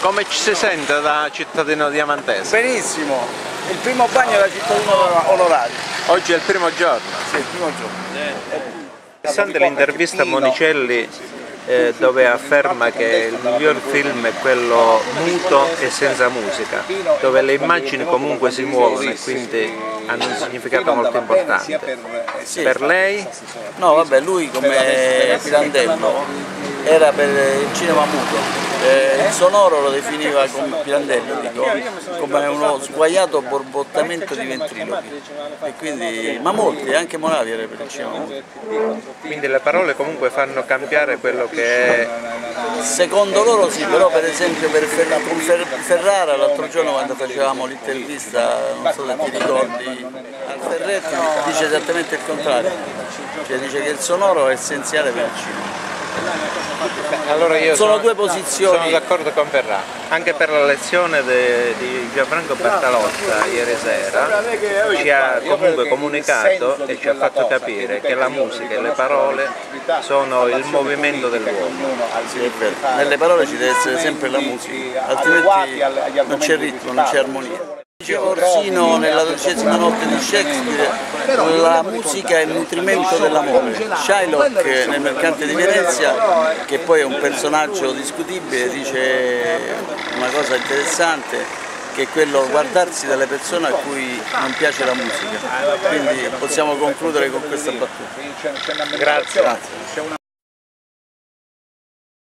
Come ci si sente da cittadino diamantese? Benissimo, il primo bagno da cittadino onorario. Oggi è il primo giorno? Sì, il primo giorno. Interessante l'intervista a Monicelli eh, dove afferma che il miglior film è quello muto e senza musica, dove le immagini comunque si muovono e quindi hanno un significato molto importante. Per lei? No, vabbè, lui come Pirandello era per il cinema muto. Eh, il sonoro lo definiva come Pirandello, dico, come uno sguaiato borbottamento di ventriloqui. E quindi, ma molti, anche Monavi era per il cinema. Quindi le parole comunque fanno cambiare quello che è... Secondo loro sì, però per esempio per Ferrara, con Ferrara l'altro giorno quando facevamo l'intervista, non so se ti ricordi, al Ferretti dice esattamente il contrario, cioè dice che il sonoro è essenziale per il cinema. Allora io sono, sono due posizioni. Sono d'accordo con Ferrà, anche per la lezione de, di Gianfranco Bertalotta ieri sera ci ha comunque comunicato e ci ha fatto capire che la musica e le parole sono il movimento dell'uomo. Sì. Nelle parole ci deve essere sempre la musica, altrimenti non c'è ritmo, non c'è armonia. Orsino nella dodicesima notte di Shakespeare, la musica è il nutrimento dell'amore. Shylock nel Mercante di Venezia, che poi è un personaggio discutibile, dice una cosa interessante, che è quello guardarsi dalle persone a cui non piace la musica. Quindi possiamo concludere con questa battuta. Grazie. Grazie.